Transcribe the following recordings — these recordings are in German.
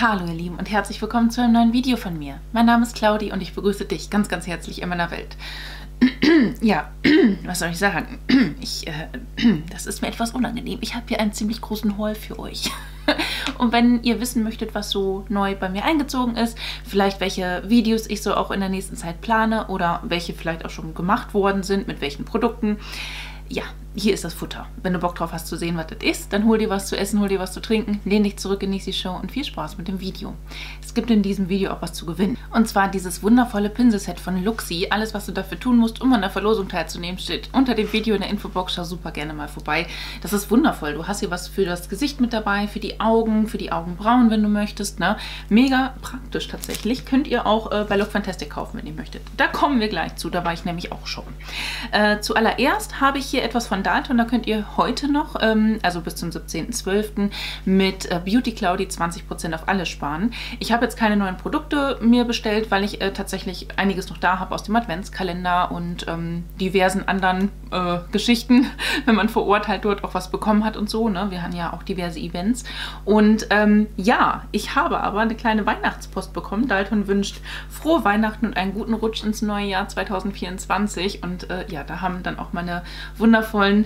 Hallo ihr Lieben und herzlich willkommen zu einem neuen Video von mir. Mein Name ist Claudi und ich begrüße dich ganz, ganz herzlich in meiner Welt. ja, was soll ich sagen? Ich, äh, das ist mir etwas unangenehm. Ich habe hier einen ziemlich großen Haul für euch. Und wenn ihr wissen möchtet, was so neu bei mir eingezogen ist, vielleicht welche Videos ich so auch in der nächsten Zeit plane oder welche vielleicht auch schon gemacht worden sind, mit welchen Produkten, ja, hier ist das Futter. Wenn du Bock drauf hast zu sehen, was das ist, dann hol dir was zu essen, hol dir was zu trinken, lehn dich zurück, genieß die Show und viel Spaß mit dem Video. Es gibt in diesem Video auch was zu gewinnen. Und zwar dieses wundervolle Pinselset von Luxi. Alles, was du dafür tun musst, um an der Verlosung teilzunehmen, steht unter dem Video in der Infobox. Schau super gerne mal vorbei. Das ist wundervoll. Du hast hier was für das Gesicht mit dabei, für die Augen, für die Augenbrauen, wenn du möchtest. Ne? Mega praktisch tatsächlich. Könnt ihr auch äh, bei Look Fantastic kaufen, wenn ihr möchtet. Da kommen wir gleich zu. Da war ich nämlich auch schon. Äh, zuallererst habe ich hier etwas von Dalton. Da könnt ihr heute noch, ähm, also bis zum 17.12. mit äh, Beauty Cloudy 20% auf alles sparen. Ich habe jetzt keine neuen Produkte mir bestellt, weil ich äh, tatsächlich einiges noch da habe aus dem Adventskalender und ähm, diversen anderen äh, Geschichten, wenn man vor Ort halt dort auch was bekommen hat und so. Ne? Wir haben ja auch diverse Events. Und ähm, ja, ich habe aber eine kleine Weihnachtspost bekommen. Dalton wünscht frohe Weihnachten und einen guten Rutsch ins neue Jahr 2024. Und äh, ja, da haben dann auch meine wundervollen,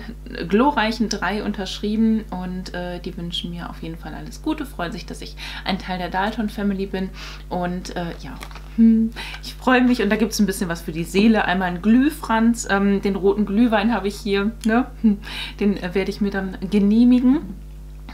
glorreichen drei unterschrieben. Und äh, die wünschen mir auf jeden Fall alles Gute, freuen sich, dass ich ein Teil der Dalton Family bin. Und äh, ja, hm, ich freue mich und da gibt es ein bisschen was für die Seele. Einmal ein Glühfranz, ähm, den roten Glühwein habe ich hier. Ne? Hm, den äh, werde ich mir dann genehmigen.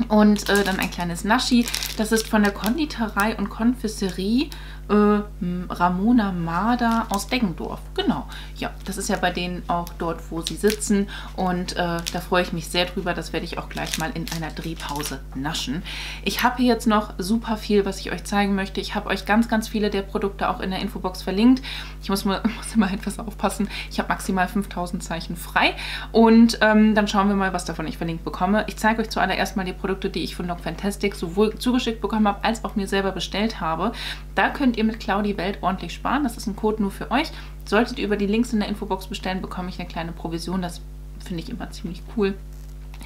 Und äh, dann ein kleines Naschi. Das ist von der Konditorei und Konfisserie äh, Ramona Marder aus Deggendorf. Genau, ja, das ist ja bei denen auch dort, wo sie sitzen. Und äh, da freue ich mich sehr drüber. Das werde ich auch gleich mal in einer Drehpause naschen. Ich habe hier jetzt noch super viel, was ich euch zeigen möchte. Ich habe euch ganz, ganz viele der Produkte auch in der Infobox verlinkt. Ich muss, mal, muss immer etwas aufpassen. Ich habe maximal 5000 Zeichen frei. Und ähm, dann schauen wir mal, was davon ich verlinkt bekomme. Ich zeige euch zuallererst mal die Produkte, die ich von Look Fantastic sowohl zugeschickt bekommen habe, als auch mir selber bestellt habe. Da könnt ihr ihr mit Claudi Welt ordentlich sparen. Das ist ein Code nur für euch. Solltet ihr über die Links in der Infobox bestellen, bekomme ich eine kleine Provision. Das finde ich immer ziemlich cool.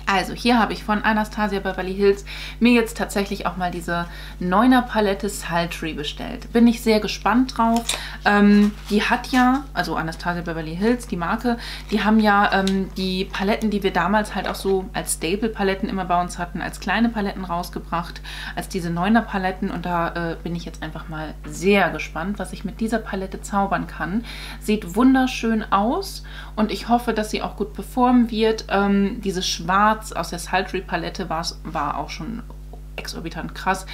Also hier habe ich von Anastasia Beverly Hills mir jetzt tatsächlich auch mal diese 9er Palette Sultry bestellt. Bin ich sehr gespannt drauf. Ähm, die hat ja, also Anastasia Beverly Hills, die Marke, die haben ja ähm, die Paletten, die wir damals halt auch so als Staple-Paletten immer bei uns hatten, als kleine Paletten rausgebracht, als diese 9er Paletten. Und da äh, bin ich jetzt einfach mal sehr gespannt, was ich mit dieser Palette zaubern kann. Sieht wunderschön aus und ich hoffe, dass sie auch gut performen wird. Ähm, diese schwarze Schwarz aus der Sultry Palette war auch schon exorbitant krass.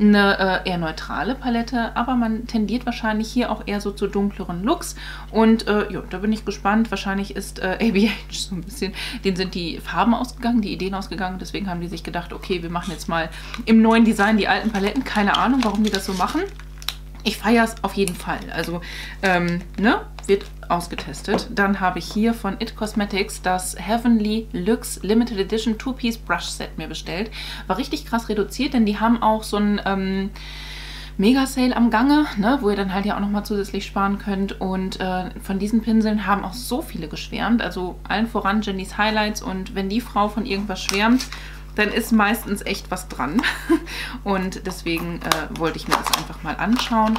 Eine äh, eher neutrale Palette, aber man tendiert wahrscheinlich hier auch eher so zu dunkleren Looks. Und äh, ja, da bin ich gespannt. Wahrscheinlich ist äh, ABH so ein bisschen, denen sind die Farben ausgegangen, die Ideen ausgegangen. Deswegen haben die sich gedacht, okay, wir machen jetzt mal im neuen Design die alten Paletten. Keine Ahnung, warum die das so machen. Ich feiere es auf jeden Fall. Also, ähm, ne? Wird ausgetestet. Dann habe ich hier von It Cosmetics das Heavenly Luxe Limited Edition Two-Piece Brush Set mir bestellt. War richtig krass reduziert, denn die haben auch so ein... Ähm, Mega-Sale am Gange, ne, wo ihr dann halt ja auch nochmal zusätzlich sparen könnt. Und äh, von diesen Pinseln haben auch so viele geschwärmt. Also allen voran Jennys Highlights. Und wenn die Frau von irgendwas schwärmt, dann ist meistens echt was dran. Und deswegen äh, wollte ich mir das einfach mal anschauen.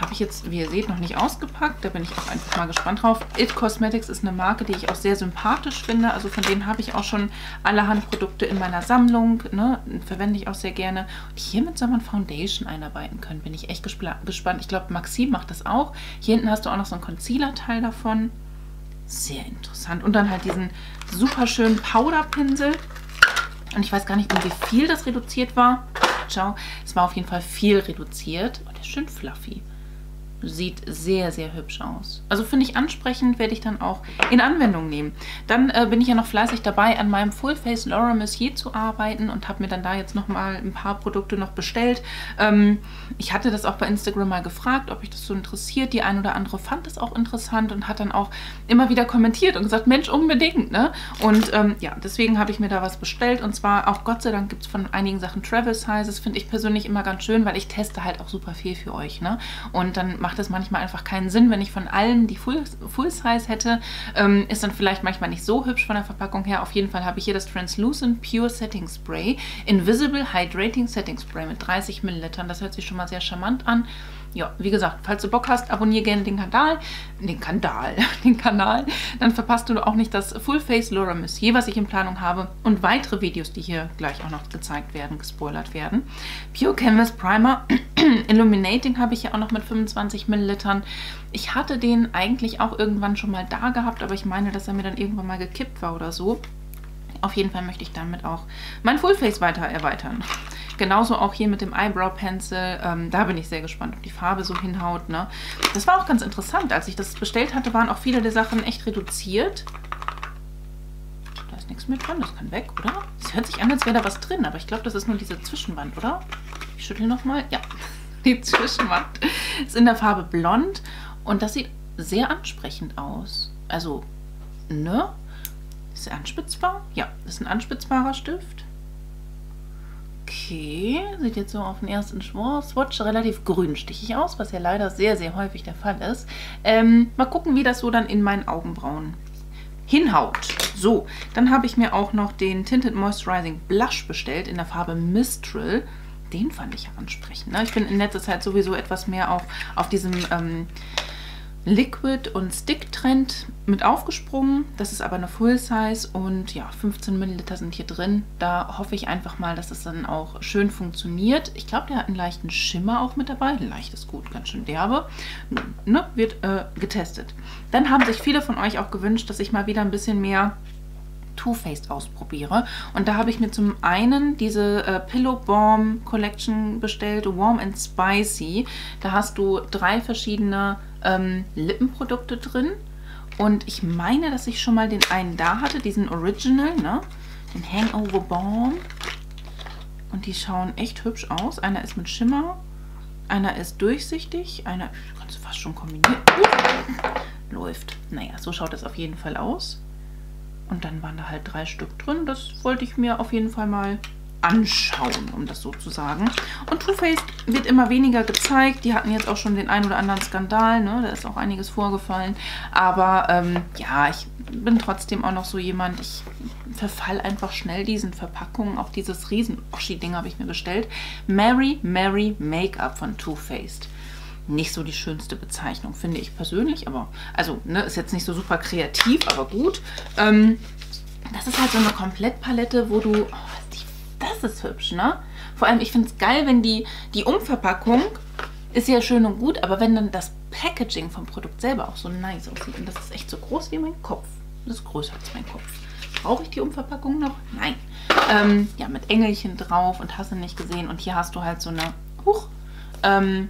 Habe ich jetzt, wie ihr seht, noch nicht ausgepackt. Da bin ich auch einfach mal gespannt drauf. It Cosmetics ist eine Marke, die ich auch sehr sympathisch finde. Also von denen habe ich auch schon allerhand Produkte in meiner Sammlung. Ne? Verwende ich auch sehr gerne. Und hiermit soll man Foundation einarbeiten können. Bin ich echt gespannt. Ich glaube, Maxim macht das auch. Hier hinten hast du auch noch so einen Concealer-Teil davon. Sehr interessant. Und dann halt diesen super schönen Powderpinsel. Und ich weiß gar nicht, um wie viel das reduziert war. Ciao. Es war auf jeden Fall viel reduziert. Oh, der ist schön fluffy. Sieht sehr, sehr hübsch aus. Also finde ich ansprechend, werde ich dann auch in Anwendung nehmen. Dann äh, bin ich ja noch fleißig dabei, an meinem Full Face Laura Mercier zu arbeiten und habe mir dann da jetzt nochmal ein paar Produkte noch bestellt. Ähm, ich hatte das auch bei Instagram mal gefragt, ob mich das so interessiert. Die ein oder andere fand es auch interessant und hat dann auch immer wieder kommentiert und gesagt, Mensch, unbedingt, ne? Und ähm, ja, deswegen habe ich mir da was bestellt und zwar auch Gott sei Dank gibt es von einigen Sachen Travel Sizes, finde ich persönlich immer ganz schön, weil ich teste halt auch super viel für euch, ne? Und dann macht es manchmal einfach keinen Sinn, wenn ich von allem die Full, Full Size hätte. Ähm, ist dann vielleicht manchmal nicht so hübsch von der Verpackung her. Auf jeden Fall habe ich hier das Translucent Pure Setting Spray. Invisible Hydrating Setting Spray mit 30 Millilitern. Das hört sich schon mal sehr charmant an ja, wie gesagt, falls du Bock hast, abonniere gerne den Kanal, den Kanal, den Kanal, dann verpasst du auch nicht das Full Face Laura Mercier, was ich in Planung habe und weitere Videos, die hier gleich auch noch gezeigt werden, gespoilert werden. Pure Canvas Primer Illuminating habe ich ja auch noch mit 25 Millilitern. Ich hatte den eigentlich auch irgendwann schon mal da gehabt, aber ich meine, dass er mir dann irgendwann mal gekippt war oder so. Auf jeden Fall möchte ich damit auch mein Full Face weiter erweitern. Genauso auch hier mit dem Eyebrow Pencil. Ähm, da bin ich sehr gespannt, ob die Farbe so hinhaut. Ne? Das war auch ganz interessant. Als ich das bestellt hatte, waren auch viele der Sachen echt reduziert. Da ist nichts mehr drin. Das kann weg, oder? Es hört sich an, als wäre da was drin. Aber ich glaube, das ist nur diese Zwischenwand, oder? Ich schüttel nochmal. Ja, die Zwischenwand ist in der Farbe Blond. Und das sieht sehr ansprechend aus. Also, ne? Ist er anspitzbar? Ja, ist ein anspitzbarer Stift. Okay, sieht jetzt so auf den ersten Swatch relativ grünstichig aus, was ja leider sehr, sehr häufig der Fall ist. Ähm, mal gucken, wie das so dann in meinen Augenbrauen hinhaut. So, dann habe ich mir auch noch den Tinted Moisturizing Blush bestellt in der Farbe Mistral. Den fand ich ja ansprechend. Ne? Ich bin in letzter Zeit sowieso etwas mehr auch auf diesem ähm, Liquid- und Stick-Trend mit aufgesprungen. Das ist aber eine Full Size und ja, 15 Milliliter sind hier drin. Da hoffe ich einfach mal, dass es dann auch schön funktioniert. Ich glaube, der hat einen leichten Schimmer auch mit dabei. Leicht ist gut, ganz schön derbe. Ne, wird äh, getestet. Dann haben sich viele von euch auch gewünscht, dass ich mal wieder ein bisschen mehr Too Faced ausprobiere. Und da habe ich mir zum einen diese äh, Pillow Balm Collection bestellt, Warm and Spicy. Da hast du drei verschiedene ähm, Lippenprodukte drin. Und ich meine, dass ich schon mal den einen da hatte, diesen Original, ne? Den Hangover Balm. Und die schauen echt hübsch aus. Einer ist mit Schimmer, einer ist durchsichtig, einer kannst du fast schon kombinieren. Uh, läuft. Naja, so schaut das auf jeden Fall aus. Und dann waren da halt drei Stück drin. Das wollte ich mir auf jeden Fall mal anschauen, um das so zu sagen. Und Too Faced wird immer weniger gezeigt. Die hatten jetzt auch schon den einen oder anderen Skandal. Ne? Da ist auch einiges vorgefallen. Aber ähm, ja, ich bin trotzdem auch noch so jemand, ich verfall einfach schnell diesen Verpackungen. Auch dieses riesen Oschi-Ding habe ich mir bestellt. Mary Mary Make-up von Too Faced nicht so die schönste Bezeichnung, finde ich persönlich. Aber, also, ne, ist jetzt nicht so super kreativ, aber gut. Ähm, das ist halt so eine Komplettpalette, wo du... Oh, das ist hübsch, ne? Vor allem, ich finde es geil, wenn die, die Umverpackung ist ja schön und gut, aber wenn dann das Packaging vom Produkt selber auch so nice aussieht. Und das ist echt so groß wie mein Kopf. Das ist größer als mein Kopf. Brauche ich die Umverpackung noch? Nein. Ähm, ja, mit Engelchen drauf und hast du nicht gesehen. Und hier hast du halt so eine... Huch, ähm,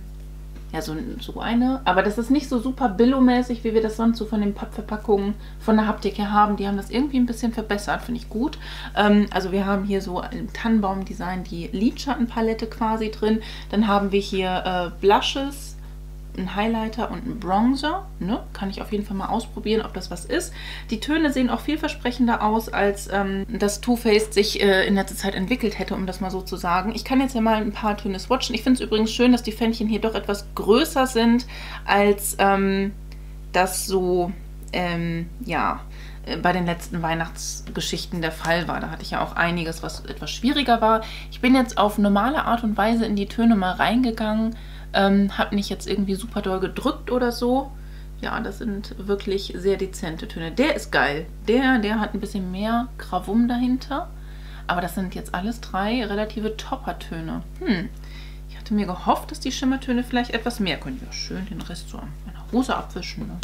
ja, so, so eine. Aber das ist nicht so super Billo-mäßig, wie wir das sonst so von den Pappverpackungen von der Haptik her haben. Die haben das irgendwie ein bisschen verbessert, finde ich gut. Ähm, also wir haben hier so im Tannenbaum-Design die Lidschattenpalette quasi drin. Dann haben wir hier äh, Blushes, ein Highlighter und ein Bronzer. Ne? Kann ich auf jeden Fall mal ausprobieren, ob das was ist. Die Töne sehen auch vielversprechender aus, als ähm, das Too Faced sich äh, in letzter Zeit entwickelt hätte, um das mal so zu sagen. Ich kann jetzt ja mal ein paar Töne swatchen. Ich finde es übrigens schön, dass die Fännchen hier doch etwas größer sind, als ähm, das so, ähm, ja, äh, bei den letzten Weihnachtsgeschichten der Fall war. Da hatte ich ja auch einiges, was etwas schwieriger war. Ich bin jetzt auf normale Art und Weise in die Töne mal reingegangen, ähm, habe nicht jetzt irgendwie super doll gedrückt oder so. Ja, das sind wirklich sehr dezente Töne. Der ist geil. Der, der hat ein bisschen mehr Gravum dahinter. Aber das sind jetzt alles drei relative Topper-Töne. Hm, ich hatte mir gehofft, dass die Schimmertöne vielleicht etwas mehr können. Ja, schön den Rest so an meiner Hose abwischen. Ne?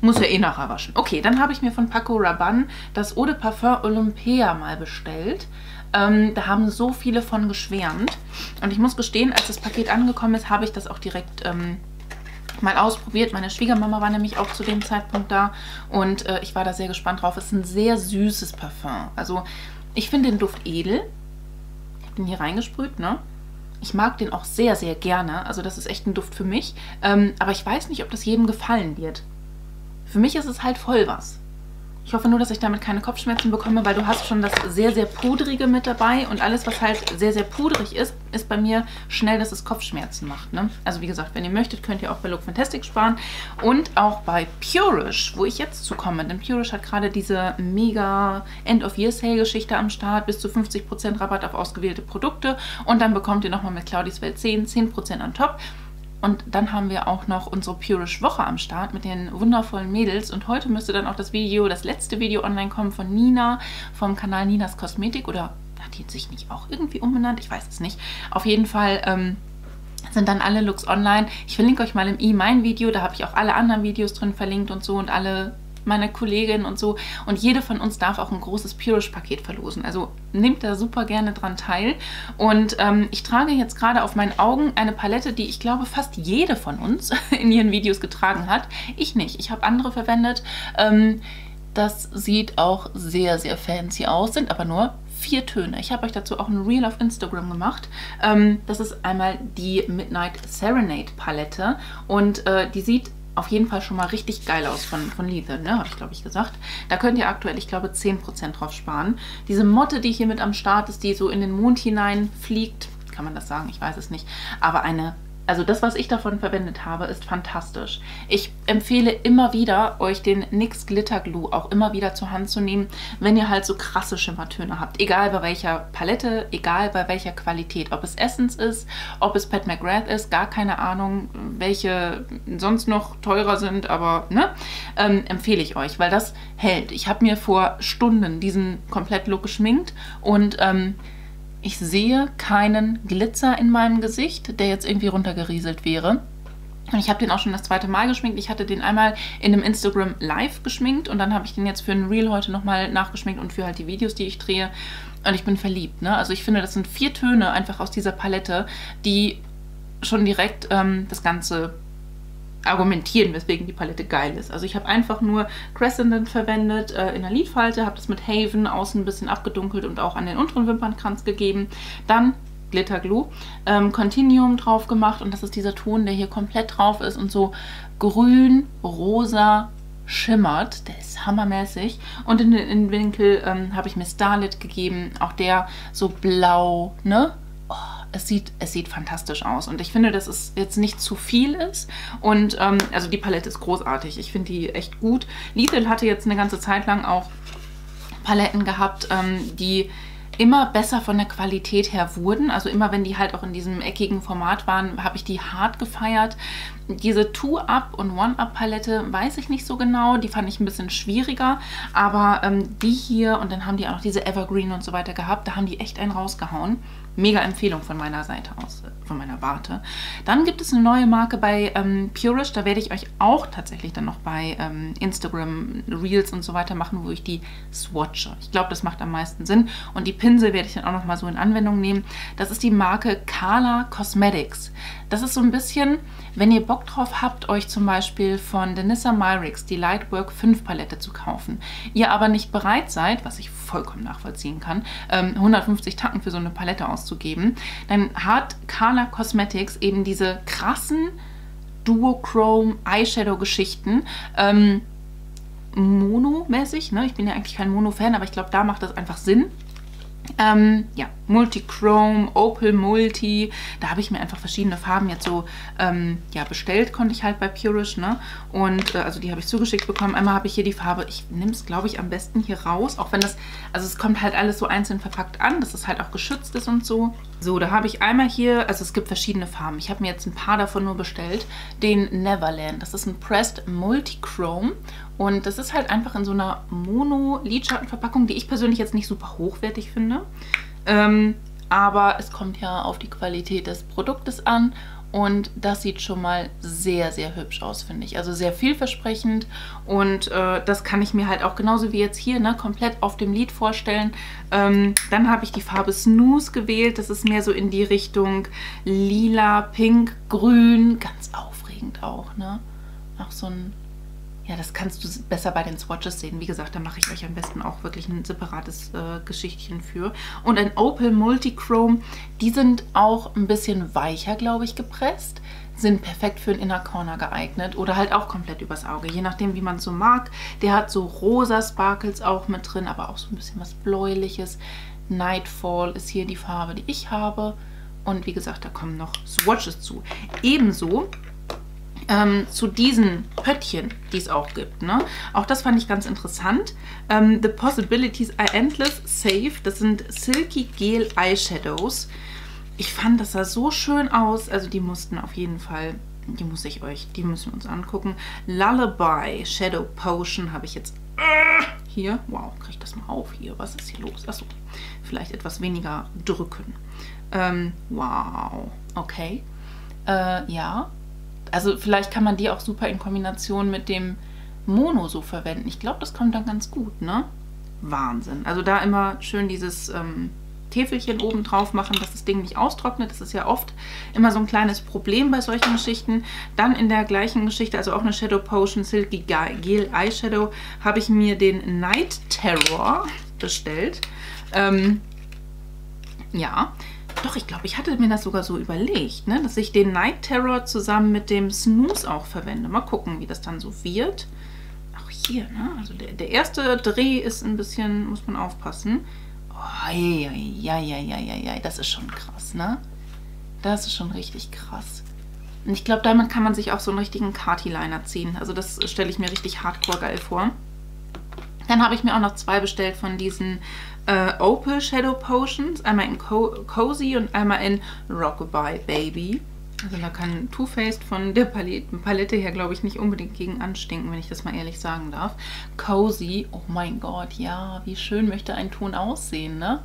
Muss ja eh nachher waschen. Okay, dann habe ich mir von Paco Rabanne das Eau de Parfum Olympia mal bestellt. Ähm, da haben so viele von geschwärmt. Und ich muss gestehen, als das Paket angekommen ist, habe ich das auch direkt ähm, mal ausprobiert. Meine Schwiegermama war nämlich auch zu dem Zeitpunkt da und äh, ich war da sehr gespannt drauf. Es ist ein sehr süßes Parfum. Also ich finde den Duft edel. Ich habe den hier reingesprüht, ne? Ich mag den auch sehr, sehr gerne. Also das ist echt ein Duft für mich. Ähm, aber ich weiß nicht, ob das jedem gefallen wird. Für mich ist es halt voll was. Ich hoffe nur, dass ich damit keine Kopfschmerzen bekomme, weil du hast schon das sehr, sehr pudrige mit dabei und alles, was halt sehr, sehr pudrig ist, ist bei mir schnell, dass es Kopfschmerzen macht. Ne? Also wie gesagt, wenn ihr möchtet, könnt ihr auch bei Look Fantastic sparen und auch bei Purish, wo ich jetzt zu komme. Denn Purish hat gerade diese mega End-of-Year-Sale-Geschichte am Start, bis zu 50% Rabatt auf ausgewählte Produkte und dann bekommt ihr nochmal mit Claudis Welt 10 10% on top. Und dann haben wir auch noch unsere Purish Woche am Start mit den wundervollen Mädels. Und heute müsste dann auch das Video, das letzte Video online kommen von Nina vom Kanal Ninas Kosmetik. Oder hat die sich nicht auch irgendwie umbenannt? Ich weiß es nicht. Auf jeden Fall... Ähm, sind dann alle Looks online. Ich verlinke euch mal im i mein Video, da habe ich auch alle anderen Videos drin verlinkt und so und alle meine Kollegin und so. Und jede von uns darf auch ein großes Purish-Paket verlosen. Also nehmt da super gerne dran teil. Und ähm, ich trage jetzt gerade auf meinen Augen eine Palette, die ich glaube fast jede von uns in ihren Videos getragen hat. Ich nicht. Ich habe andere verwendet. Ähm, das sieht auch sehr, sehr fancy aus, sind aber nur vier Töne. Ich habe euch dazu auch ein Reel auf Instagram gemacht. Ähm, das ist einmal die Midnight Serenade Palette und äh, die sieht auf jeden Fall schon mal richtig geil aus von, von Lethal, ne? Habe ich, glaube ich, gesagt. Da könnt ihr aktuell, ich glaube, 10% drauf sparen. Diese Motte, die hier mit am Start ist, die so in den Mond hinein fliegt, kann man das sagen? Ich weiß es nicht. Aber eine also das, was ich davon verwendet habe, ist fantastisch. Ich empfehle immer wieder, euch den NYX Glitter Glue auch immer wieder zur Hand zu nehmen, wenn ihr halt so krasse Schimmertöne habt. Egal bei welcher Palette, egal bei welcher Qualität. Ob es Essence ist, ob es Pat McGrath ist, gar keine Ahnung, welche sonst noch teurer sind, aber ne, ähm, empfehle ich euch, weil das hält. Ich habe mir vor Stunden diesen Komplett-Look geschminkt und ähm, ich sehe keinen Glitzer in meinem Gesicht, der jetzt irgendwie runtergerieselt wäre. Und ich habe den auch schon das zweite Mal geschminkt. Ich hatte den einmal in einem Instagram Live geschminkt und dann habe ich den jetzt für ein Reel heute nochmal nachgeschminkt und für halt die Videos, die ich drehe. Und ich bin verliebt. Ne? Also ich finde, das sind vier Töne einfach aus dieser Palette, die schon direkt ähm, das Ganze argumentieren, weswegen die Palette geil ist. Also ich habe einfach nur Crescendent verwendet äh, in der Lidfalte, habe das mit Haven außen ein bisschen abgedunkelt und auch an den unteren Wimpernkranz gegeben. Dann Glitter Glue, ähm, Continuum drauf gemacht und das ist dieser Ton, der hier komplett drauf ist und so grün, rosa, schimmert. Der ist hammermäßig. Und in den Winkel ähm, habe ich mir Starlit gegeben. Auch der so blau, ne? Es sieht, es sieht fantastisch aus. Und ich finde, dass es jetzt nicht zu viel ist. Und ähm, also die Palette ist großartig. Ich finde die echt gut. Lethal hatte jetzt eine ganze Zeit lang auch Paletten gehabt, ähm, die immer besser von der Qualität her wurden. Also immer wenn die halt auch in diesem eckigen Format waren, habe ich die hart gefeiert. Diese Two-Up und One-Up-Palette weiß ich nicht so genau. Die fand ich ein bisschen schwieriger. Aber ähm, die hier und dann haben die auch noch diese Evergreen und so weiter gehabt. Da haben die echt einen rausgehauen. Mega Empfehlung von meiner Seite aus, äh, von meiner Warte. Dann gibt es eine neue Marke bei ähm, Purish. Da werde ich euch auch tatsächlich dann noch bei ähm, Instagram Reels und so weiter machen, wo ich die swatche. Ich glaube, das macht am meisten Sinn. Und die Pinsel werde ich dann auch noch mal so in Anwendung nehmen. Das ist die Marke Kala Cosmetics. Das ist so ein bisschen, wenn ihr Bock drauf habt, euch zum Beispiel von Denissa Myrix die Lightwork 5 Palette zu kaufen, ihr aber nicht bereit seid, was ich vollkommen nachvollziehen kann, 150 ähm, Tacken für so eine Palette auszugeben, dann hat Carla Cosmetics eben diese krassen Duochrome Eyeshadow Geschichten, ähm, Mono-mäßig, ne? ich bin ja eigentlich kein Mono-Fan, aber ich glaube, da macht das einfach Sinn, ähm, ja, Multichrome, Opal Multi, da habe ich mir einfach verschiedene Farben jetzt so ähm, ja, bestellt, konnte ich halt bei Purish, ne? Und äh, also die habe ich zugeschickt bekommen. Einmal habe ich hier die Farbe, ich nehme es glaube ich am besten hier raus, auch wenn das, also es kommt halt alles so einzeln verpackt an, dass es halt auch geschützt ist und so. So, da habe ich einmal hier, also es gibt verschiedene Farben. Ich habe mir jetzt ein paar davon nur bestellt. Den Neverland, das ist ein Pressed Multichrome und das ist halt einfach in so einer Mono-Lidschattenverpackung, die ich persönlich jetzt nicht super hochwertig finde. Ähm, aber es kommt ja auf die Qualität des Produktes an und das sieht schon mal sehr, sehr hübsch aus, finde ich. Also sehr vielversprechend und äh, das kann ich mir halt auch genauso wie jetzt hier ne, komplett auf dem Lid vorstellen. Ähm, dann habe ich die Farbe Snooze gewählt. Das ist mehr so in die Richtung lila, pink, grün. Ganz aufregend auch, ne? Auch so ein ja, das kannst du besser bei den Swatches sehen. Wie gesagt, da mache ich euch am besten auch wirklich ein separates äh, Geschichtchen für. Und ein Opal Multichrome, die sind auch ein bisschen weicher, glaube ich, gepresst. Sind perfekt für den Inner Corner geeignet oder halt auch komplett übers Auge, je nachdem, wie man es so mag. Der hat so rosa Sparkles auch mit drin, aber auch so ein bisschen was bläuliches. Nightfall ist hier die Farbe, die ich habe. Und wie gesagt, da kommen noch Swatches zu. Ebenso ähm, zu diesen Pöttchen, die es auch gibt. Ne? Auch das fand ich ganz interessant. Ähm, The Possibilities are Endless Safe. Das sind Silky Gel Eyeshadows. Ich fand, das sah so schön aus. Also die mussten auf jeden Fall, die muss ich euch, die müssen wir uns angucken. Lullaby Shadow Potion habe ich jetzt äh, hier. Wow, kriege ich das mal auf hier? Was ist hier los? Achso, vielleicht etwas weniger drücken. Ähm, wow, okay. Äh, ja, also vielleicht kann man die auch super in Kombination mit dem Mono so verwenden. Ich glaube, das kommt dann ganz gut, ne? Wahnsinn. Also da immer schön dieses ähm, Täfelchen oben drauf machen, dass das Ding nicht austrocknet. Das ist ja oft immer so ein kleines Problem bei solchen Geschichten. Dann in der gleichen Geschichte, also auch eine Shadow Potion Silky Gel Eyeshadow, habe ich mir den Night Terror bestellt. Ähm, ja, doch, ich glaube, ich hatte mir das sogar so überlegt, ne? dass ich den Night Terror zusammen mit dem Snooze auch verwende. Mal gucken, wie das dann so wird. Auch hier, ne? Also der, der erste Dreh ist ein bisschen, muss man aufpassen. Oh, ja, ja, ja, ja, ja, das ist schon krass, ne? Das ist schon richtig krass. Und ich glaube, damit kann man sich auch so einen richtigen Carty-Liner ziehen. Also das stelle ich mir richtig hardcore geil vor. Dann habe ich mir auch noch zwei bestellt von diesen äh, Opal Shadow Potions. Einmal in Co Cozy und einmal in Rockabye Baby. Also da kann Too Faced von der Palette, Palette her, glaube ich, nicht unbedingt gegen anstinken, wenn ich das mal ehrlich sagen darf. Cozy, oh mein Gott, ja, wie schön möchte ein Ton aussehen, ne?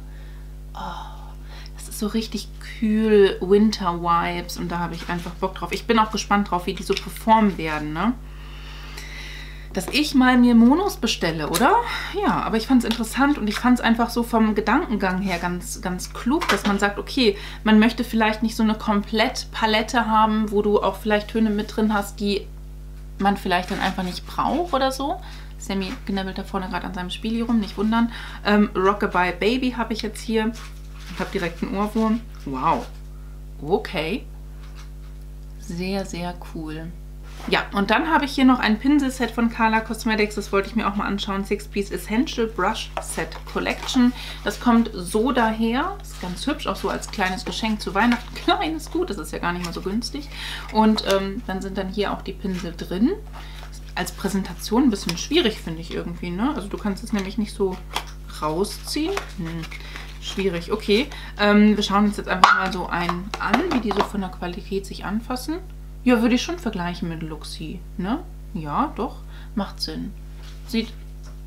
Oh, das ist so richtig kühl Winter-Vibes und da habe ich einfach Bock drauf. Ich bin auch gespannt drauf, wie die so performen werden, ne? Dass ich mal mir Monos bestelle, oder? Ja, aber ich fand es interessant und ich fand es einfach so vom Gedankengang her ganz, ganz klug, dass man sagt, okay, man möchte vielleicht nicht so eine komplett Palette haben, wo du auch vielleicht Töne mit drin hast, die man vielleicht dann einfach nicht braucht oder so. Sammy knabbelt da vorne gerade an seinem Spiel hier rum, nicht wundern. Ähm, Rockabye Baby habe ich jetzt hier. Ich habe direkt einen Ohrwurm. Wow. Okay. Sehr, sehr cool. Ja, und dann habe ich hier noch ein Pinselset von Carla Cosmetics. Das wollte ich mir auch mal anschauen. Six Piece Essential Brush Set Collection. Das kommt so daher. Ist ganz hübsch, auch so als kleines Geschenk zu Weihnachten. Kleines gut, das ist ja gar nicht mal so günstig. Und ähm, dann sind dann hier auch die Pinsel drin. Als Präsentation ein bisschen schwierig, finde ich irgendwie. Ne? Also du kannst es nämlich nicht so rausziehen. Hm schwierig. Okay, ähm, wir schauen uns jetzt einfach mal so einen an, wie die so von der Qualität sich anfassen. Ja, würde ich schon vergleichen mit Luxi, ne? Ja, doch, macht Sinn. Sieht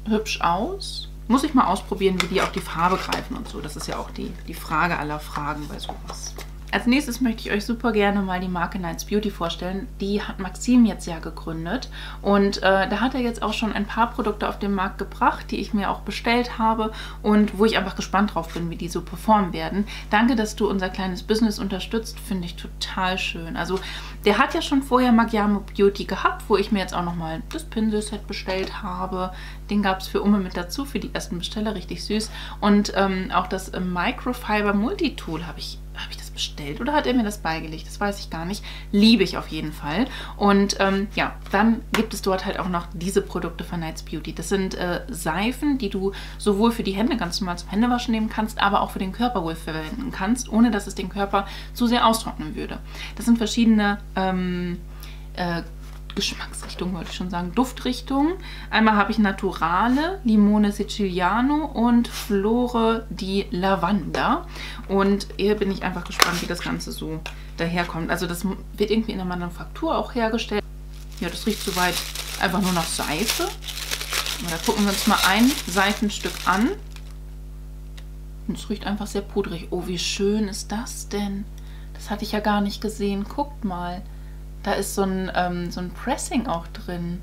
hübsch aus. Muss ich mal ausprobieren, wie die auch die Farbe greifen und so. Das ist ja auch die, die Frage aller Fragen bei sowas. Als nächstes möchte ich euch super gerne mal die Marke Nights Beauty vorstellen. Die hat Maxim jetzt ja gegründet und äh, da hat er jetzt auch schon ein paar Produkte auf den Markt gebracht, die ich mir auch bestellt habe und wo ich einfach gespannt drauf bin, wie die so performen werden. Danke, dass du unser kleines Business unterstützt, finde ich total schön. Also der hat ja schon vorher Magiamo Beauty gehabt, wo ich mir jetzt auch nochmal das Pinselset bestellt habe. Den gab es für Umme mit dazu, für die ersten Besteller, richtig süß. Und ähm, auch das Microfiber Multitool habe ich habe ich das bestellt oder hat er mir das beigelegt? Das weiß ich gar nicht. Liebe ich auf jeden Fall. Und ähm, ja, dann gibt es dort halt auch noch diese Produkte von Nights Beauty. Das sind äh, Seifen, die du sowohl für die Hände ganz normal zum Händewaschen nehmen kannst, aber auch für den Körper wohl verwenden kannst, ohne dass es den Körper zu sehr austrocknen würde. Das sind verschiedene ähm, äh, Geschmacksrichtung, wollte ich schon sagen, Duftrichtung. Einmal habe ich Naturale, Limone Siciliano und Flore di Lavanda. Und hier bin ich einfach gespannt, wie das Ganze so daherkommt. Also das wird irgendwie in der Manufaktur auch hergestellt. Ja, das riecht soweit einfach nur nach Seife. da gucken wir uns mal ein Seifenstück an. Und es riecht einfach sehr pudrig. Oh, wie schön ist das denn? Das hatte ich ja gar nicht gesehen. Guckt mal. Da ist so ein, ähm, so ein Pressing auch drin.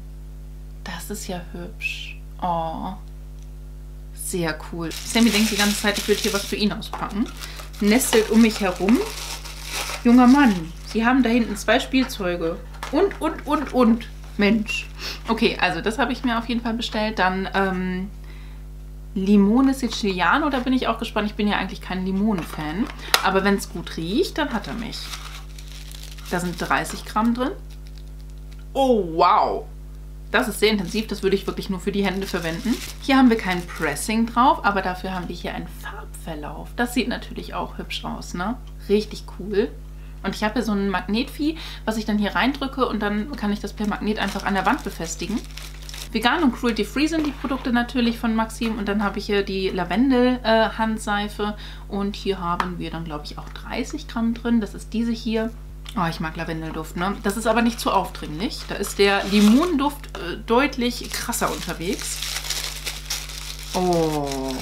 Das ist ja hübsch. Oh. Sehr cool. Sammy denkt die ganze Zeit, ich würde hier was für ihn auspacken. Nestelt um mich herum. Junger Mann, Sie haben da hinten zwei Spielzeuge. Und, und, und, und. Mensch. Okay, also das habe ich mir auf jeden Fall bestellt. Dann ähm, Limone Siciliano, da bin ich auch gespannt. Ich bin ja eigentlich kein Limonen-Fan. Aber wenn es gut riecht, dann hat er mich. Da sind 30 Gramm drin. Oh, wow. Das ist sehr intensiv, das würde ich wirklich nur für die Hände verwenden. Hier haben wir kein Pressing drauf, aber dafür haben wir hier einen Farbverlauf. Das sieht natürlich auch hübsch aus, ne? Richtig cool. Und ich habe hier so ein Magnetvieh, was ich dann hier reindrücke und dann kann ich das per Magnet einfach an der Wand befestigen. Vegan und cruelty-free sind die Produkte natürlich von Maxim. Und dann habe ich hier die Lavendel-Handseife. Äh, und hier haben wir dann, glaube ich, auch 30 Gramm drin. Das ist diese hier. Oh, ich mag Lavendelduft, ne? Das ist aber nicht zu aufdringlich. Da ist der Limonenduft äh, deutlich krasser unterwegs. Oh,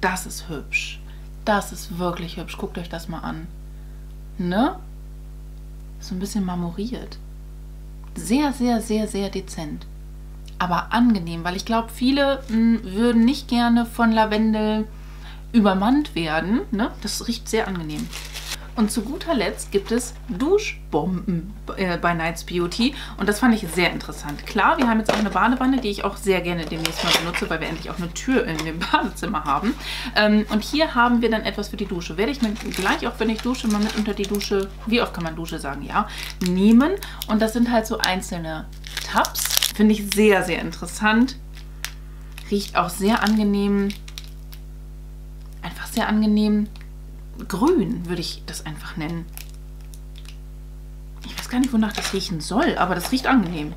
das ist hübsch. Das ist wirklich hübsch. Guckt euch das mal an. Ne? So ein bisschen marmoriert. Sehr, sehr, sehr, sehr dezent. Aber angenehm, weil ich glaube, viele mh, hm, würden nicht gerne von Lavendel übermannt werden. Ne? Das riecht sehr angenehm. Und zu guter Letzt gibt es Duschbomben äh, bei Nights Beauty. Und das fand ich sehr interessant. Klar, wir haben jetzt auch eine Badewanne, die ich auch sehr gerne demnächst mal benutze, weil wir endlich auch eine Tür in dem Badezimmer haben. Ähm, und hier haben wir dann etwas für die Dusche. Werde ich mir gleich auch, wenn ich dusche, mal mit unter die Dusche, wie oft kann man Dusche sagen, ja, nehmen. Und das sind halt so einzelne Tabs. Finde ich sehr, sehr interessant. Riecht auch sehr angenehm. Einfach sehr angenehm grün, würde ich das einfach nennen. Ich weiß gar nicht, wonach das riechen soll, aber das riecht angenehm.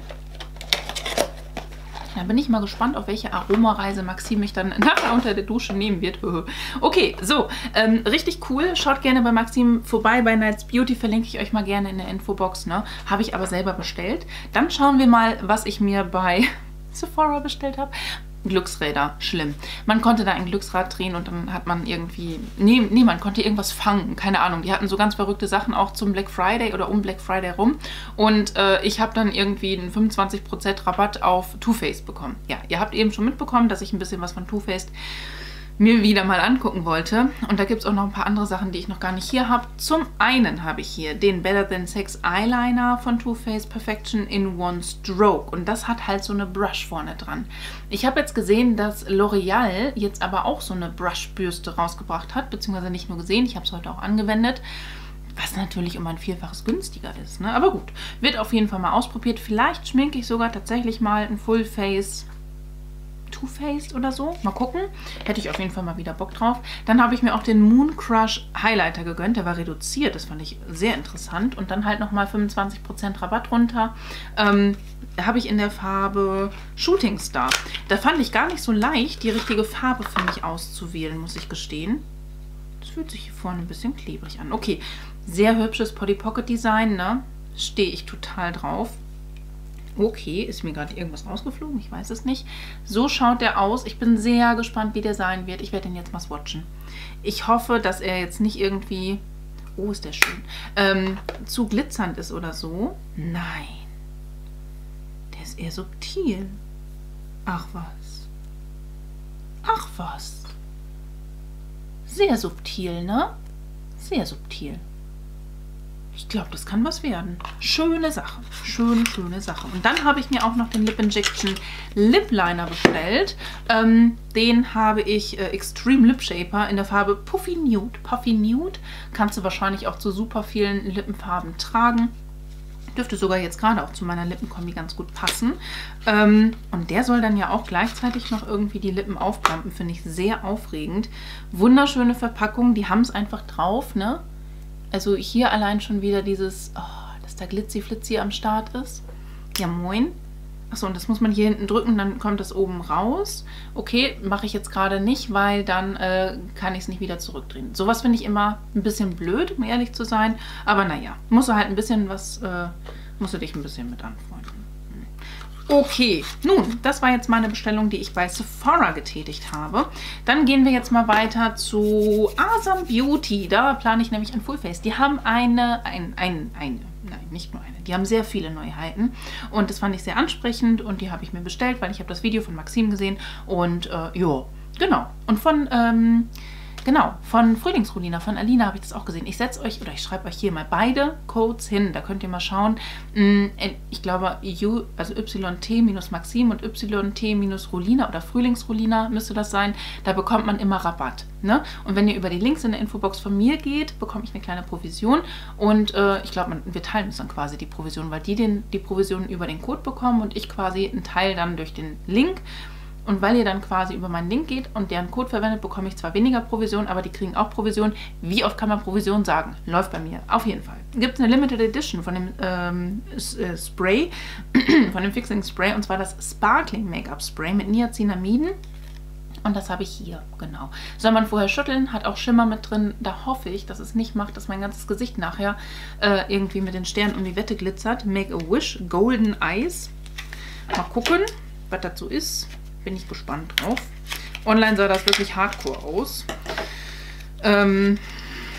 Da bin ich mal gespannt, auf welche Aromareise Maxim mich dann nachher unter der Dusche nehmen wird. okay, so, ähm, richtig cool. Schaut gerne bei Maxim vorbei bei Nights Beauty. Verlinke ich euch mal gerne in der Infobox. Ne? Habe ich aber selber bestellt. Dann schauen wir mal, was ich mir bei Sephora bestellt habe. Glücksräder, schlimm. Man konnte da ein Glücksrad drehen und dann hat man irgendwie, nee, nee, man konnte irgendwas fangen, keine Ahnung. Die hatten so ganz verrückte Sachen auch zum Black Friday oder um Black Friday rum und äh, ich habe dann irgendwie einen 25% Rabatt auf Too Faced bekommen. Ja, ihr habt eben schon mitbekommen, dass ich ein bisschen was von Too Faced mir wieder mal angucken wollte. Und da gibt es auch noch ein paar andere Sachen, die ich noch gar nicht hier habe. Zum einen habe ich hier den Better Than Sex Eyeliner von Too Faced Perfection in One Stroke. Und das hat halt so eine Brush vorne dran. Ich habe jetzt gesehen, dass L'Oreal jetzt aber auch so eine Brushbürste rausgebracht hat. Beziehungsweise nicht nur gesehen, ich habe es heute auch angewendet. Was natürlich um ein Vielfaches günstiger ist. Ne? Aber gut, wird auf jeden Fall mal ausprobiert. Vielleicht schminke ich sogar tatsächlich mal ein Full Face Too Faced oder so. Mal gucken. Hätte ich auf jeden Fall mal wieder Bock drauf. Dann habe ich mir auch den Moon Crush Highlighter gegönnt. Der war reduziert. Das fand ich sehr interessant. Und dann halt nochmal 25% Rabatt runter. Ähm, habe ich in der Farbe Shooting Star. Da fand ich gar nicht so leicht, die richtige Farbe für mich auszuwählen, muss ich gestehen. Das fühlt sich hier vorne ein bisschen klebrig an. Okay, sehr hübsches Polly Pocket Design, ne? Stehe ich total drauf. Okay, ist mir gerade irgendwas rausgeflogen? Ich weiß es nicht. So schaut der aus. Ich bin sehr gespannt, wie der sein wird. Ich werde den jetzt mal swatchen. Ich hoffe, dass er jetzt nicht irgendwie... Oh, ist der schön. Ähm, zu glitzernd ist oder so. Nein. Der ist eher subtil. Ach was. Ach was. Sehr subtil, ne? Sehr subtil. Ich glaube, das kann was werden. Schöne Sache. Schöne, schöne Sache. Und dann habe ich mir auch noch den Lip Injection Lip Liner bestellt. Ähm, den habe ich äh, Extreme Lip Shaper in der Farbe Puffy Nude. Puffy Nude kannst du wahrscheinlich auch zu super vielen Lippenfarben tragen. Dürfte sogar jetzt gerade auch zu meiner Lippenkombi ganz gut passen. Ähm, und der soll dann ja auch gleichzeitig noch irgendwie die Lippen aufplampen. Finde ich sehr aufregend. Wunderschöne Verpackung. Die haben es einfach drauf, ne? Also hier allein schon wieder dieses, oh, dass da Glitzy-Flitzy am Start ist. Ja, moin. Achso, und das muss man hier hinten drücken, dann kommt das oben raus. Okay, mache ich jetzt gerade nicht, weil dann äh, kann ich es nicht wieder zurückdrehen. Sowas finde ich immer ein bisschen blöd, um ehrlich zu sein. Aber naja, musst du halt ein bisschen was, äh, musst du dich ein bisschen mit anfreunden. Okay, nun, das war jetzt meine Bestellung, die ich bei Sephora getätigt habe. Dann gehen wir jetzt mal weiter zu Asam Beauty. Da plane ich nämlich ein Fullface. Die haben eine, ein, ein, eine, nein, nicht nur eine. Die haben sehr viele Neuheiten und das fand ich sehr ansprechend und die habe ich mir bestellt, weil ich habe das Video von Maxim gesehen und äh, ja, genau. Und von ähm, genau, von Frühlingsrolina, von Alina habe ich das auch gesehen. Ich setze euch, oder ich schreibe euch hier mal beide Codes hin. Da könnt ihr mal schauen. Mm, ich glaube, U, also YT-Maxim und YT-Rolina oder Frühlingsrolina müsste das sein. Da bekommt man immer Rabatt. Ne? Und wenn ihr über die Links in der Infobox von mir geht, bekomme ich eine kleine Provision. Und äh, ich glaube, wir teilen uns dann quasi die Provision, weil die den, die Provision über den Code bekommen und ich quasi einen Teil dann durch den Link. Und weil ihr dann quasi über meinen Link geht und deren Code verwendet, bekomme ich zwar weniger Provision, aber die kriegen auch Provision. Wie oft kann man Provision sagen? Läuft bei mir. Auf jeden Fall. Gibt es eine Limited Edition von dem ähm, äh, Spray, von dem Fixing Spray, und zwar das Sparkling Make-up Spray mit Niacinamiden. Und das habe ich hier, genau. Soll man vorher schütteln, hat auch Schimmer mit drin. Da hoffe ich, dass es nicht macht, dass mein ganzes Gesicht nachher äh, irgendwie mit den Sternen um die Wette glitzert. Make a Wish Golden Eyes. Mal gucken, was dazu ist. Bin ich gespannt drauf. Online sah das wirklich hardcore aus. Ähm,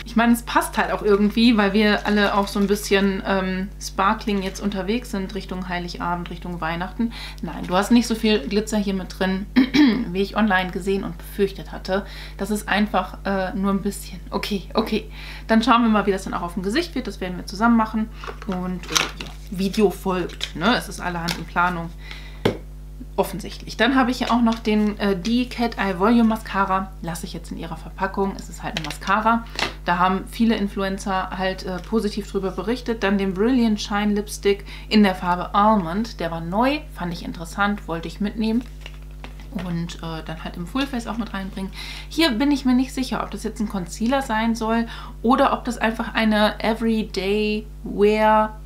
ich meine, es passt halt auch irgendwie, weil wir alle auch so ein bisschen ähm, Sparkling jetzt unterwegs sind Richtung Heiligabend, Richtung Weihnachten. Nein, du hast nicht so viel Glitzer hier mit drin, wie ich online gesehen und befürchtet hatte. Das ist einfach äh, nur ein bisschen. Okay, okay. Dann schauen wir mal, wie das dann auch auf dem Gesicht wird. Das werden wir zusammen machen. Und äh, ja, Video folgt. Ne? Es ist allerhand in Planung offensichtlich. Dann habe ich ja auch noch den äh, Die Cat Eye Volume Mascara. Lasse ich jetzt in ihrer Verpackung. Es ist halt eine Mascara. Da haben viele Influencer halt äh, positiv drüber berichtet. Dann den Brilliant Shine Lipstick in der Farbe Almond. Der war neu, fand ich interessant, wollte ich mitnehmen. Und äh, dann halt im Fullface auch mit reinbringen. Hier bin ich mir nicht sicher, ob das jetzt ein Concealer sein soll oder ob das einfach eine Everyday Wear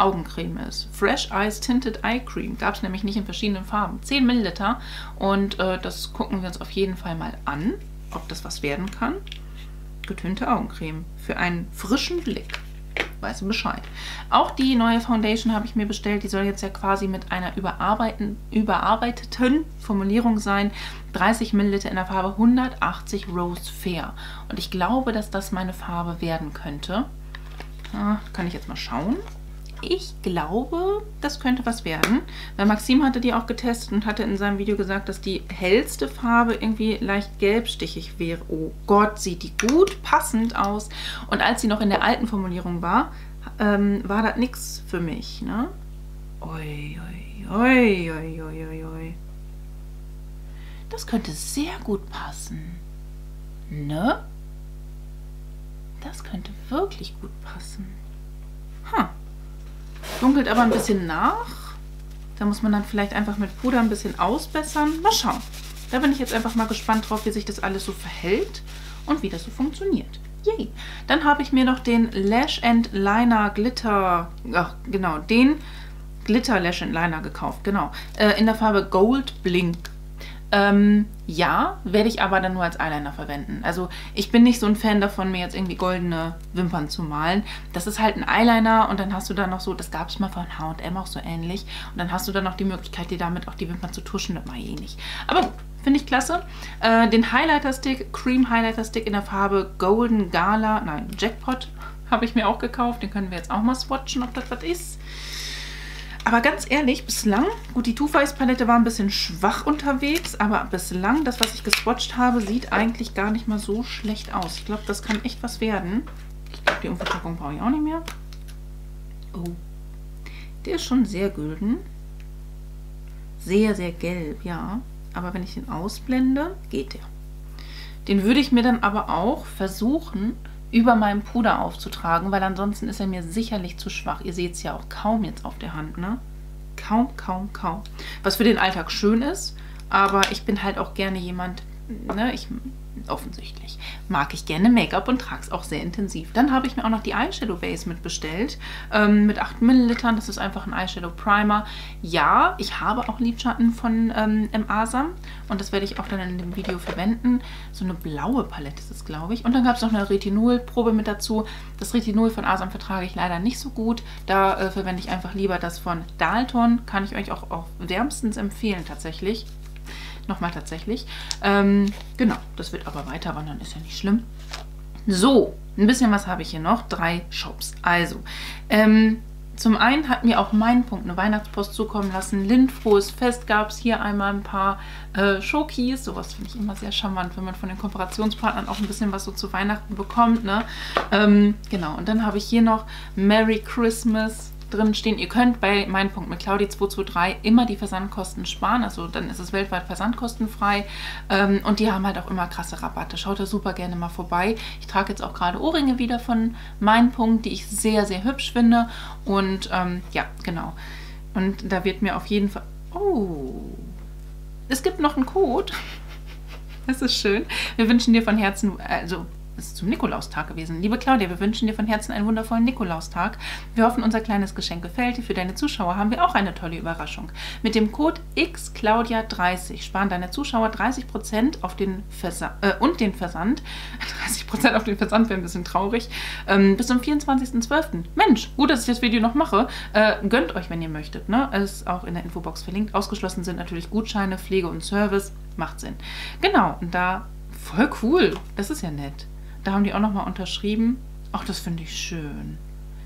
Augencreme ist. Fresh Eyes Tinted Eye Cream. Gab es nämlich nicht in verschiedenen Farben. 10 Milliliter. Und äh, das gucken wir uns auf jeden Fall mal an, ob das was werden kann. Getönte Augencreme. Für einen frischen Blick. Weißt du Bescheid. Auch die neue Foundation habe ich mir bestellt. Die soll jetzt ja quasi mit einer überarbeiteten Formulierung sein. 30 Milliliter in der Farbe 180 Rose Fair. Und ich glaube, dass das meine Farbe werden könnte. Ah, kann ich jetzt mal schauen ich glaube, das könnte was werden. Weil Maxim hatte die auch getestet und hatte in seinem Video gesagt, dass die hellste Farbe irgendwie leicht gelbstichig wäre. Oh Gott, sieht die gut passend aus. Und als sie noch in der alten Formulierung war, ähm, war das nichts für mich. Ne? Oi, oi, oi, oi, oi, oi. Das könnte sehr gut passen. Ne? Das könnte wirklich gut passen. Huh. Dunkelt aber ein bisschen nach. Da muss man dann vielleicht einfach mit Puder ein bisschen ausbessern. Mal schauen. Da bin ich jetzt einfach mal gespannt drauf, wie sich das alles so verhält und wie das so funktioniert. Yay! Dann habe ich mir noch den Lash and Liner Glitter, ach genau, den Glitter Lash and Liner gekauft, genau. Äh, in der Farbe Gold Blink. Ähm, ja, werde ich aber dann nur als Eyeliner verwenden. Also ich bin nicht so ein Fan davon, mir jetzt irgendwie goldene Wimpern zu malen. Das ist halt ein Eyeliner und dann hast du dann noch so, das gab es mal von H&M auch so ähnlich. Und dann hast du dann noch die Möglichkeit, dir damit auch die Wimpern zu tuschen. Das mache ich eh nicht. Aber gut, finde ich klasse. Äh, den Highlighter Stick, Cream Highlighter Stick in der Farbe Golden Gala, nein, Jackpot habe ich mir auch gekauft. Den können wir jetzt auch mal swatchen, ob das was ist. Aber ganz ehrlich, bislang, gut, die Too Faced Palette war ein bisschen schwach unterwegs, aber bislang, das, was ich geswatcht habe, sieht eigentlich gar nicht mal so schlecht aus. Ich glaube, das kann echt was werden. Ich glaube, die Umverpackung brauche ich auch nicht mehr. Oh, der ist schon sehr gülden. Sehr, sehr gelb, ja. Aber wenn ich den ausblende, geht der. Den würde ich mir dann aber auch versuchen, über meinem Puder aufzutragen, weil ansonsten ist er mir sicherlich zu schwach. Ihr seht es ja auch kaum jetzt auf der Hand, ne? Kaum, kaum, kaum. Was für den Alltag schön ist, aber ich bin halt auch gerne jemand, ne, ich offensichtlich mag ich gerne Make-up und trage es auch sehr intensiv. Dann habe ich mir auch noch die Eyeshadow Base mitbestellt, ähm, mit 8 Millilitern. Das ist einfach ein Eyeshadow Primer. Ja, ich habe auch Lidschatten von ähm. Asam und das werde ich auch dann in dem Video verwenden. So eine blaue Palette ist es, glaube ich. Und dann gab es noch eine Retinol-Probe mit dazu. Das Retinol von Asam vertrage ich leider nicht so gut. Da äh, verwende ich einfach lieber das von Dalton. Kann ich euch auch, auch wärmstens empfehlen tatsächlich. Nochmal tatsächlich. Ähm, genau, das wird aber weiter wandern, ist ja nicht schlimm. So, ein bisschen was habe ich hier noch. Drei Shops. Also, ähm, Zum einen hat mir auch mein Punkt eine Weihnachtspost zukommen lassen. Lindfrohes Fest gab es hier einmal ein paar äh, Schokies. Sowas finde ich immer sehr charmant, wenn man von den Kooperationspartnern auch ein bisschen was so zu Weihnachten bekommt. Ne? Ähm, genau, und dann habe ich hier noch Merry Christmas drin stehen. Ihr könnt bei meinem Punkt mit Claudi 223 immer die Versandkosten sparen. Also dann ist es weltweit versandkostenfrei. Ähm, und die haben halt auch immer krasse Rabatte. Schaut da super gerne mal vorbei. Ich trage jetzt auch gerade Ohrringe wieder von meinem Punkt, die ich sehr, sehr hübsch finde. Und ähm, ja, genau. Und da wird mir auf jeden Fall... Oh, es gibt noch einen Code. Das ist schön. Wir wünschen dir von Herzen, also ist zum Nikolaustag gewesen. Liebe Claudia, wir wünschen dir von Herzen einen wundervollen Nikolaustag. Wir hoffen, unser kleines Geschenk gefällt dir. Für deine Zuschauer haben wir auch eine tolle Überraschung. Mit dem Code XClaudia30 sparen deine Zuschauer 30% auf den Versand äh, und den Versand. 30% auf den Versand wäre ein bisschen traurig. Ähm, bis zum 24.12. Mensch, gut, dass ich das Video noch mache. Äh, gönnt euch, wenn ihr möchtet. Ne? Ist auch in der Infobox verlinkt. Ausgeschlossen sind natürlich Gutscheine, Pflege und Service. Macht Sinn. Genau, und da voll cool. Das ist ja nett. Da haben die auch nochmal unterschrieben. Ach, das finde ich schön.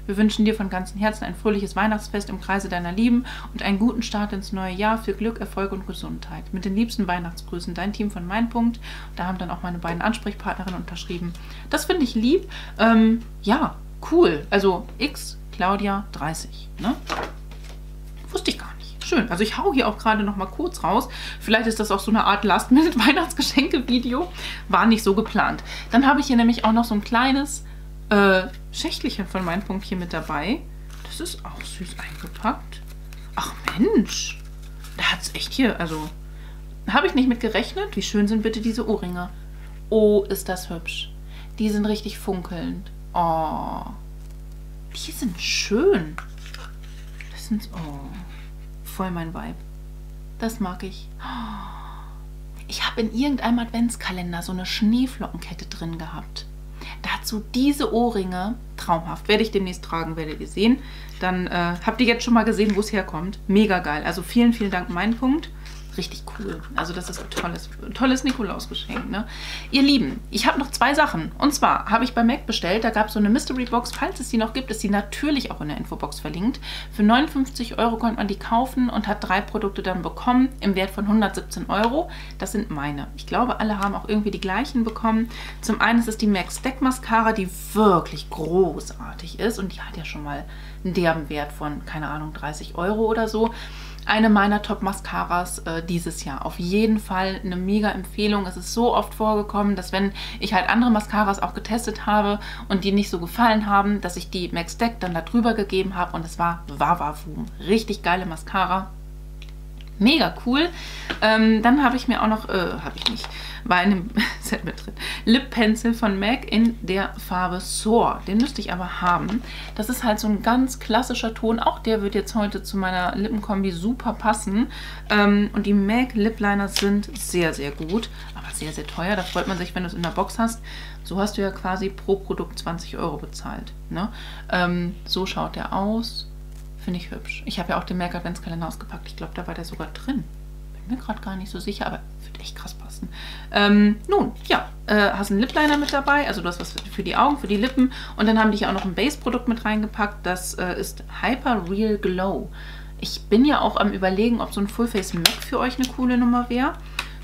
Wir wünschen dir von ganzem Herzen ein fröhliches Weihnachtsfest im Kreise deiner Lieben und einen guten Start ins neue Jahr für Glück, Erfolg und Gesundheit. Mit den liebsten Weihnachtsgrüßen, dein Team von Mein Punkt. Da haben dann auch meine beiden Ansprechpartnerinnen unterschrieben. Das finde ich lieb. Ähm, ja, cool. Also X Claudia 30. Ne? Wusste ich gar nicht. Schön. Also ich hau hier auch gerade noch mal kurz raus. Vielleicht ist das auch so eine Art Last-Minute-Weihnachtsgeschenke-Video. War nicht so geplant. Dann habe ich hier nämlich auch noch so ein kleines äh, Schächtelchen von meinem Punkt hier mit dabei. Das ist auch süß eingepackt. Ach Mensch. Da hat es echt hier, also habe ich nicht mit gerechnet. Wie schön sind bitte diese Ohrringe. Oh, ist das hübsch. Die sind richtig funkelnd. Oh. Die sind schön. Das sind, oh voll mein Vibe. Das mag ich. Ich habe in irgendeinem Adventskalender so eine Schneeflockenkette drin gehabt. Dazu diese Ohrringe, traumhaft. Werde ich demnächst tragen, werdet ihr sehen. Dann äh, habt ihr jetzt schon mal gesehen, wo es herkommt. Mega geil. Also vielen, vielen Dank, mein Punkt richtig cool. Also das ist ein tolles, tolles Nikolausgeschenk. Ne? Ihr Lieben, ich habe noch zwei Sachen. Und zwar habe ich bei Mac bestellt, da gab es so eine Mystery Box. Falls es die noch gibt, ist die natürlich auch in der Infobox verlinkt. Für 59 Euro konnte man die kaufen und hat drei Produkte dann bekommen im Wert von 117 Euro. Das sind meine. Ich glaube, alle haben auch irgendwie die gleichen bekommen. Zum einen ist es die MAC Stack Mascara, die wirklich großartig ist und die hat ja schon mal einen derben Wert von, keine Ahnung, 30 Euro oder so eine meiner Top-Mascaras äh, dieses Jahr. Auf jeden Fall eine mega Empfehlung. Es ist so oft vorgekommen, dass wenn ich halt andere Mascaras auch getestet habe und die nicht so gefallen haben, dass ich die Max Deck dann da drüber gegeben habe und es war Wawawum. Richtig geile Mascara. Mega cool. Ähm, dann habe ich mir auch noch, äh, habe ich nicht, war in einem Set mit drin, Lip Pencil von MAC in der Farbe Soar. Den müsste ich aber haben. Das ist halt so ein ganz klassischer Ton. Auch der wird jetzt heute zu meiner Lippenkombi super passen. Ähm, und die MAC Lip Liner sind sehr, sehr gut, aber sehr, sehr teuer. Da freut man sich, wenn du es in der Box hast. So hast du ja quasi pro Produkt 20 Euro bezahlt. Ne? Ähm, so schaut der aus. Finde ich hübsch. Ich habe ja auch den Merk Adventskalender ausgepackt. Ich glaube, da war der sogar drin. Bin mir gerade gar nicht so sicher, aber wird echt krass passen. Ähm, nun, ja, äh, hast einen Lip Liner mit dabei. Also du hast was für die Augen, für die Lippen. Und dann haben die hier auch noch ein Base-Produkt mit reingepackt. Das äh, ist Hyper Real Glow. Ich bin ja auch am überlegen, ob so ein Full Face Mac für euch eine coole Nummer wäre.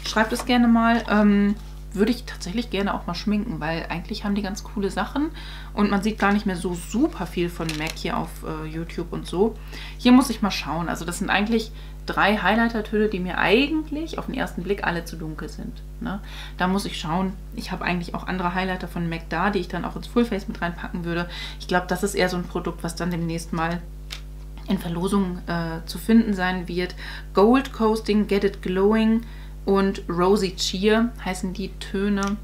Schreibt es gerne mal. Ähm, würde ich tatsächlich gerne auch mal schminken, weil eigentlich haben die ganz coole Sachen und man sieht gar nicht mehr so super viel von MAC hier auf äh, YouTube und so. Hier muss ich mal schauen. Also das sind eigentlich drei Highlighter-Töne, die mir eigentlich auf den ersten Blick alle zu dunkel sind. Ne? Da muss ich schauen. Ich habe eigentlich auch andere Highlighter von MAC da, die ich dann auch ins Fullface mit reinpacken würde. Ich glaube, das ist eher so ein Produkt, was dann demnächst mal in Verlosung äh, zu finden sein wird. Gold Coasting Get It Glowing und Rosy Cheer heißen die Töne.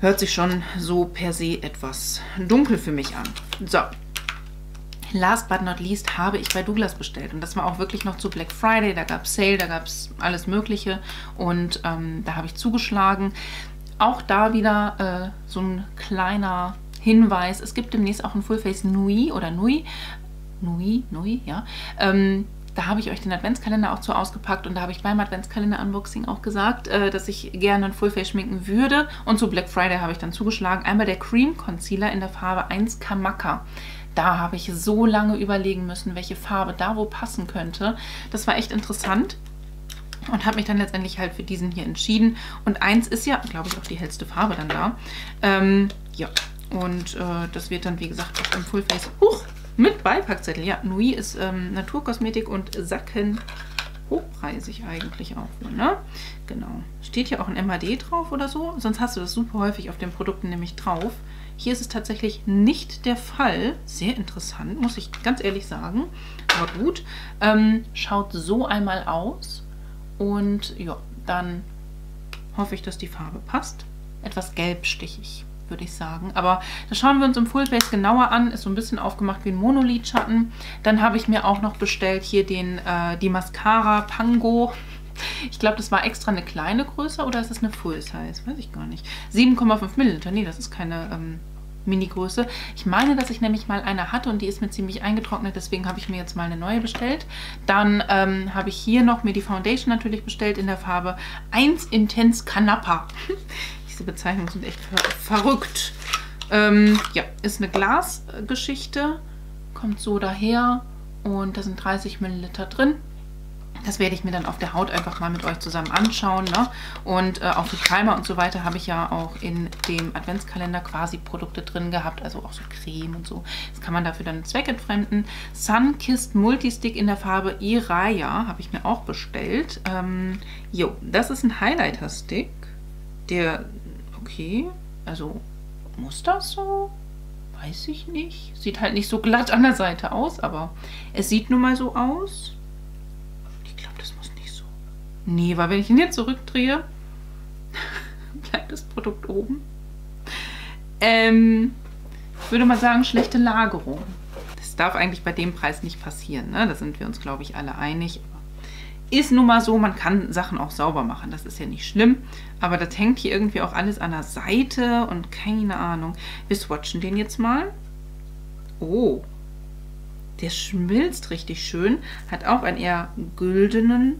Hört sich schon so per se etwas dunkel für mich an. So, last but not least habe ich bei Douglas bestellt. Und das war auch wirklich noch zu Black Friday. Da gab es Sale, da gab es alles Mögliche. Und ähm, da habe ich zugeschlagen. Auch da wieder äh, so ein kleiner Hinweis. Es gibt demnächst auch ein Fullface Nui oder Nui. Nui, Nui, ja. Ähm, da habe ich euch den Adventskalender auch zu ausgepackt und da habe ich beim Adventskalender-Unboxing auch gesagt, äh, dass ich gerne ein Fullface schminken würde. Und zu Black Friday habe ich dann zugeschlagen. Einmal der Cream Concealer in der Farbe 1 Kamaka. Da habe ich so lange überlegen müssen, welche Farbe da wo passen könnte. Das war echt interessant und habe mich dann letztendlich halt für diesen hier entschieden. Und eins ist ja, glaube ich, auch die hellste Farbe dann da. Ähm, ja, und äh, das wird dann, wie gesagt, auch im Fullface huch, mit Beipackzettel. Ja, Nui ist ähm, Naturkosmetik und Sacken hochpreisig eigentlich auch. Ne? Genau. Steht hier auch ein MAD drauf oder so? Sonst hast du das super häufig auf den Produkten nämlich drauf. Hier ist es tatsächlich nicht der Fall. Sehr interessant, muss ich ganz ehrlich sagen. Aber gut. Ähm, schaut so einmal aus. Und ja, dann hoffe ich, dass die Farbe passt. Etwas gelbstichig, würde ich sagen. Aber das schauen wir uns im Full Face genauer an. Ist so ein bisschen aufgemacht wie ein Monolidschatten. Dann habe ich mir auch noch bestellt hier den, äh, die Mascara Pango. Ich glaube, das war extra eine kleine Größe oder ist das eine Full Size? Weiß ich gar nicht. 7,5 Milliliter. Nee, das ist keine ähm, Mini-Größe. Ich meine, dass ich nämlich mal eine hatte und die ist mir ziemlich eingetrocknet, deswegen habe ich mir jetzt mal eine neue bestellt. Dann ähm, habe ich hier noch mir die Foundation natürlich bestellt in der Farbe 1 Intense Canapa. Diese Bezeichnungen sind echt ver verrückt. Ähm, ja, ist eine Glasgeschichte, kommt so daher und da sind 30 Milliliter drin. Das werde ich mir dann auf der Haut einfach mal mit euch zusammen anschauen. Ne? Und äh, auch für Primer und so weiter habe ich ja auch in dem Adventskalender quasi Produkte drin gehabt, also auch so Creme und so. Das kann man dafür dann zweckentfremden. Sunkissed Multistick in der Farbe Iraya habe ich mir auch bestellt. Ähm, jo, das ist ein Highlighter-Stick. Der, okay, also muss das so? Weiß ich nicht. Sieht halt nicht so glatt an der Seite aus, aber es sieht nun mal so aus. Nee, weil wenn ich ihn jetzt zurückdrehe, bleibt das Produkt oben. Ähm, ich würde mal sagen, schlechte Lagerung. Das darf eigentlich bei dem Preis nicht passieren. Ne? Da sind wir uns, glaube ich, alle einig. Ist nun mal so, man kann Sachen auch sauber machen. Das ist ja nicht schlimm. Aber das hängt hier irgendwie auch alles an der Seite und keine Ahnung. Wir swatchen den jetzt mal. Oh, der schmilzt richtig schön. Hat auch einen eher güldenen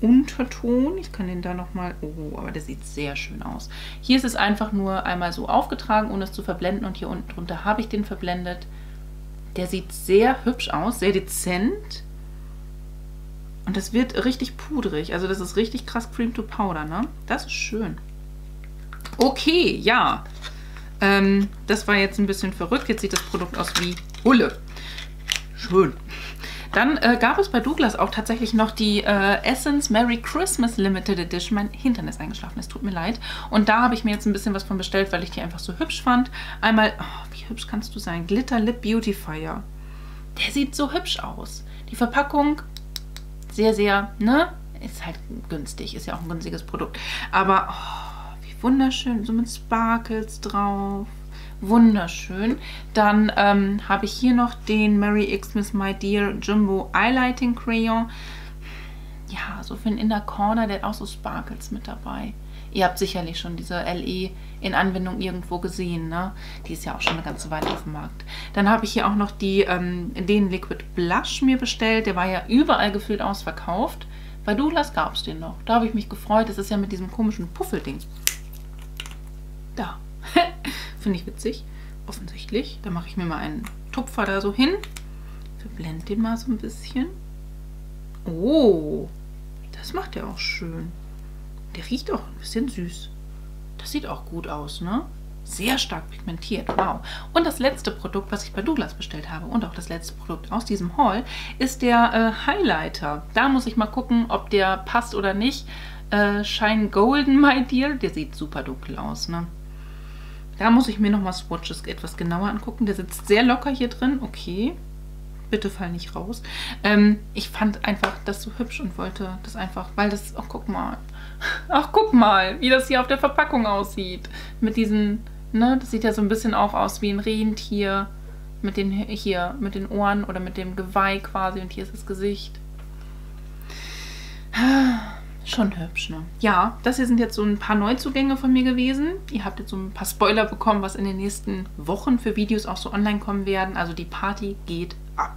Unterton. Ich kann den da nochmal... Oh, aber der sieht sehr schön aus. Hier ist es einfach nur einmal so aufgetragen, ohne es zu verblenden. Und hier unten drunter habe ich den verblendet. Der sieht sehr hübsch aus, sehr dezent. Und das wird richtig pudrig. Also das ist richtig krass Cream to Powder, ne? Das ist schön. Okay, ja. Ähm, das war jetzt ein bisschen verrückt. Jetzt sieht das Produkt aus wie Hulle. Schön. Dann äh, gab es bei Douglas auch tatsächlich noch die äh, Essence Merry Christmas Limited Edition. Mein Hintern ist eingeschlafen, es tut mir leid. Und da habe ich mir jetzt ein bisschen was von bestellt, weil ich die einfach so hübsch fand. Einmal, oh, wie hübsch kannst du sein? Glitter Lip Beautifier. Der sieht so hübsch aus. Die Verpackung, sehr, sehr, ne? Ist halt günstig, ist ja auch ein günstiges Produkt. Aber, oh, wie wunderschön, so mit Sparkles drauf wunderschön. Dann ähm, habe ich hier noch den Mary Xmas My Dear Jumbo Eyelighting Crayon. Ja, so für den Inner Corner, der hat auch so Sparkles mit dabei. Ihr habt sicherlich schon diese LE in Anwendung irgendwo gesehen, ne? Die ist ja auch schon eine ganze Weile auf dem Markt. Dann habe ich hier auch noch die, ähm, den Liquid Blush mir bestellt. Der war ja überall gefühlt ausverkauft. Bei Douglas gab es den noch. Da habe ich mich gefreut. Das ist ja mit diesem komischen Puffelding. Da. Finde ich witzig. Offensichtlich. Da mache ich mir mal einen Tupfer da so hin. Verblende den mal so ein bisschen. Oh, das macht er auch schön. Der riecht auch ein bisschen süß. Das sieht auch gut aus, ne? Sehr stark pigmentiert, wow. Und das letzte Produkt, was ich bei Douglas bestellt habe und auch das letzte Produkt aus diesem Haul, ist der äh, Highlighter. Da muss ich mal gucken, ob der passt oder nicht. Äh, Shine Golden, my dear. Der sieht super dunkel aus, ne? Da muss ich mir nochmal Swatches etwas genauer angucken. Der sitzt sehr locker hier drin. Okay. Bitte fall nicht raus. Ähm, ich fand einfach das so hübsch und wollte das einfach, weil das, ach guck mal. Ach guck mal, wie das hier auf der Verpackung aussieht. Mit diesen, ne, das sieht ja so ein bisschen auch aus wie ein Rentier. Mit den, hier, mit den Ohren oder mit dem Geweih quasi. Und hier ist das Gesicht. Schon hübsch, ne? Ja, das hier sind jetzt so ein paar Neuzugänge von mir gewesen. Ihr habt jetzt so ein paar Spoiler bekommen, was in den nächsten Wochen für Videos auch so online kommen werden. Also die Party geht ab.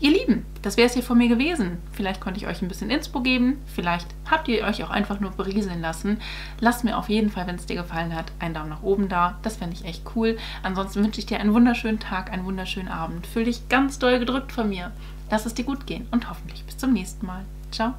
Ihr Lieben, das wäre es hier von mir gewesen. Vielleicht konnte ich euch ein bisschen Inspo geben. Vielleicht habt ihr euch auch einfach nur berieseln lassen. Lasst mir auf jeden Fall, wenn es dir gefallen hat, einen Daumen nach oben da. Das fände ich echt cool. Ansonsten wünsche ich dir einen wunderschönen Tag, einen wunderschönen Abend. Fühl dich ganz doll gedrückt von mir. Lass es dir gut gehen und hoffentlich bis zum nächsten Mal. Ciao.